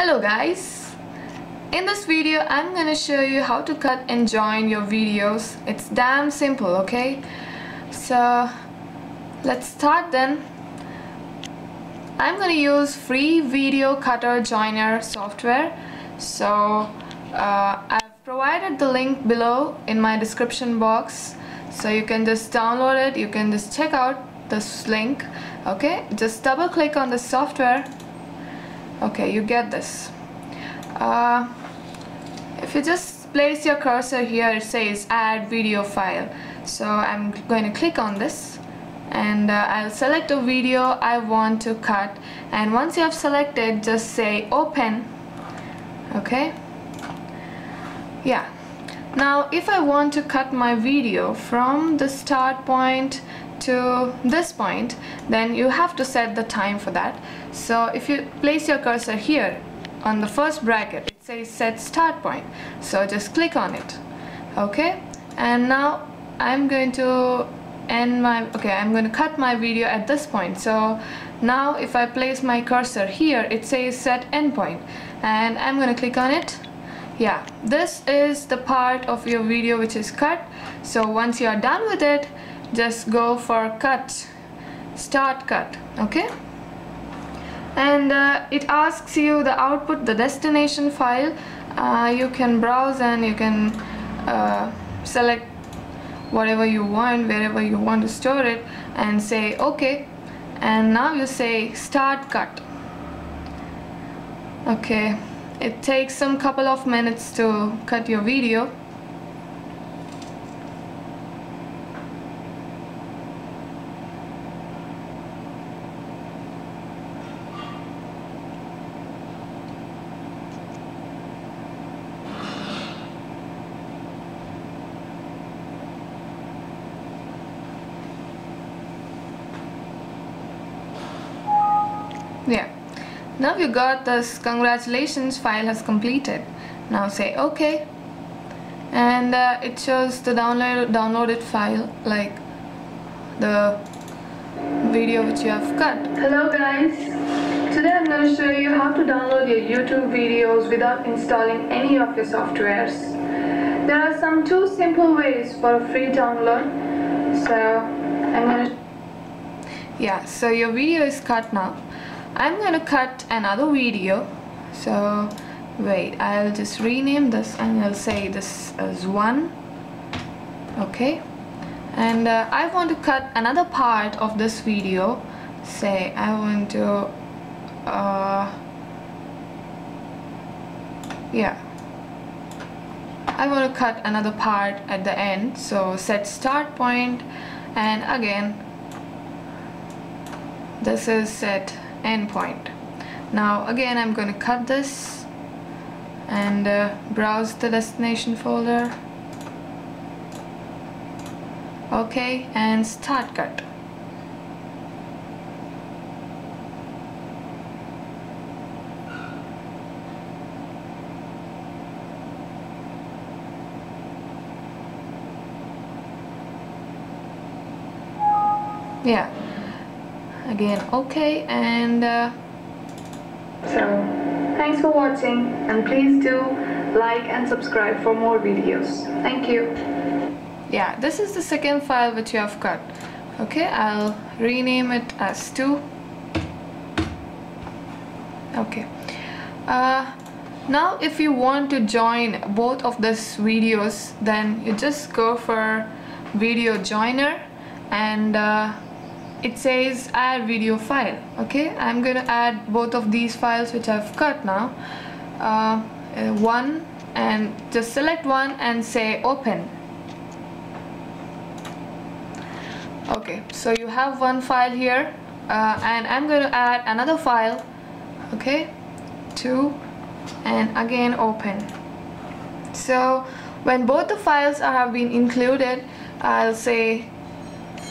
Hello guys! In this video I'm gonna show you how to cut and join your videos. It's damn simple, okay? So let's start then. I'm gonna use free video cutter joiner software. So uh, I've provided the link below in my description box. So you can just download it, you can just check out this link. Okay, just double click on the software okay you get this. Uh, if you just place your cursor here it says add video file. So I'm going to click on this and uh, I'll select a video I want to cut. And once you have selected just say open. Okay? Yeah. Now if I want to cut my video from the start point to this point then you have to set the time for that. So if you place your cursor here on the first bracket it says set start point. So just click on it. Okay? And now I'm going to end my okay I'm going to cut my video at this point. So now if I place my cursor here it says set endpoint and I'm going to click on it. Yeah this is the part of your video which is cut. So once you are done with it just go for cut start cut okay? And uh, it asks you the output the destination file. Uh, you can browse and you can uh, select whatever you want wherever you want to store it and say okay. And now you say start cut. Okay. It takes some couple of minutes to cut your video yeah. Now you got this congratulations file has completed. Now say okay. And uh, it shows the download downloaded file like the video which you have cut. Hello guys. Today I'm going to show you how to download your YouTube videos without installing any of your softwares. There are some two simple ways for a free download. So I'm going to yeah so your video is cut now I'm gonna cut another video. So wait I'll just rename this and I'll say this as one. Okay? And uh, I want to cut another part of this video. Say I want to uh, yeah. I want to cut another part at the end. So set start point. And again this is set endpoint. Now again I'm going to cut this and uh, browse the destination folder. Okay and start cut. Yeah again okay and uh, so thanks for watching and please do like and subscribe for more videos. Thank you. Yeah this is the second file which you have cut okay I'll rename it as 2 okay. Uh, now if you want to join both of these videos then you just go for video joiner and uh, it says add video file okay? I'm gonna add both of these files which I've cut now. Uh, uh, one and just select one and say open. Okay so you have one file here uh, and I'm going to add another file okay? Two and again open. So when both the files have been included I'll say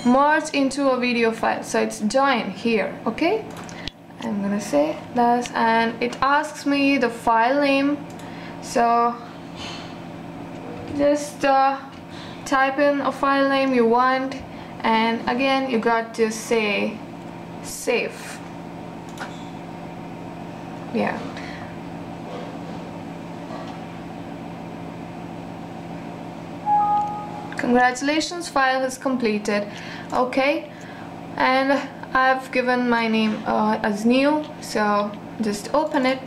merge into a video file. So it's join here okay? I'm gonna say that and it asks me the file name. So just uh, type in a file name you want and again you got to say save. Yeah congratulations file is completed. Okay. And I've given my name uh, as new so just open it.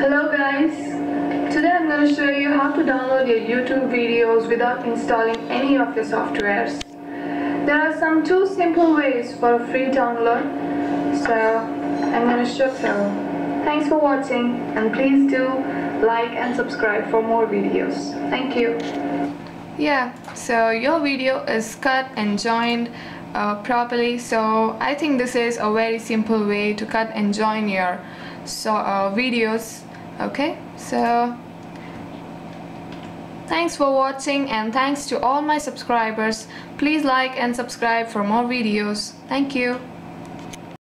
Hello guys. Today I'm going to show you how to download your YouTube videos without installing any of your softwares. There are some two simple ways for a free download so I'm going to show you. Thanks for watching and please do like and subscribe for more videos. Thank you yeah so your video is cut and joined uh, properly. So I think this is a very simple way to cut and join your so uh, videos okay? So thanks for watching and thanks to all my subscribers. Please like and subscribe for more videos. Thank you